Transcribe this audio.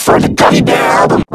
for the Gummy Bear